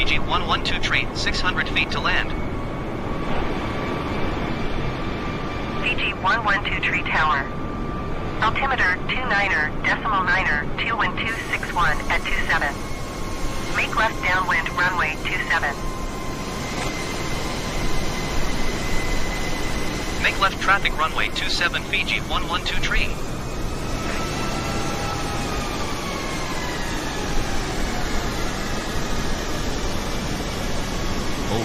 Fiji 112 tree, 600 feet to land. Fiji 112 tree tower. Altimeter 29er, decimal 9er, 21261 at 27. Make left downwind runway 27. Make left traffic runway 27 Fiji 112 tree.